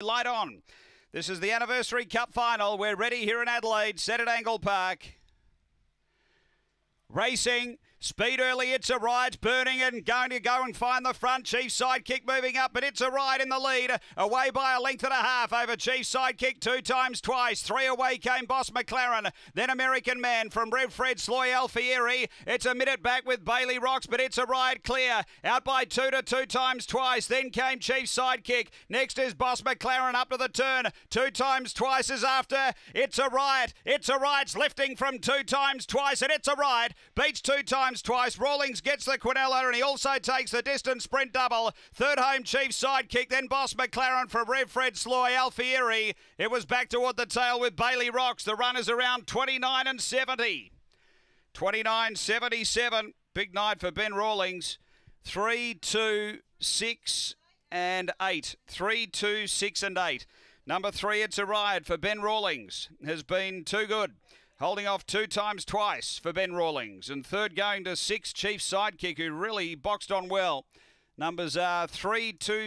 Light on. This is the Anniversary Cup final. We're ready here in Adelaide, set at Angle Park. Racing. Speed early, it's a riot, burning and going to go and find the front. Chief Sidekick moving up, but it's a riot in the lead. Away by a length and a half over Chief Sidekick two times twice. Three away came Boss McLaren, then American Man from Rev Fred Sloy Alfieri. It's a minute back with Bailey Rocks, but it's a riot clear. Out by two to two times twice. Then came Chief Sidekick. Next is Boss McLaren up to the turn. Two times twice is after. It's a riot. It's a riot. It's lifting from two times twice, and it's a riot. Beats two times times twice. Rawlings gets the Quinella and he also takes the distance sprint double. Third home chief sidekick, then Boss McLaren from Rev Fred Sloy Alfieri. It was back toward the tail with Bailey Rocks. The runners around 29 and 70. 29 77. Big night for Ben Rawlings. 3 2 6 and 8. 3 2 6 and 8. Number three, it's a riot for Ben Rawlings. Has been too good. Holding off two times twice for Ben Rawlings. And third going to six, Chief Sidekick, who really boxed on well. Numbers are three, two,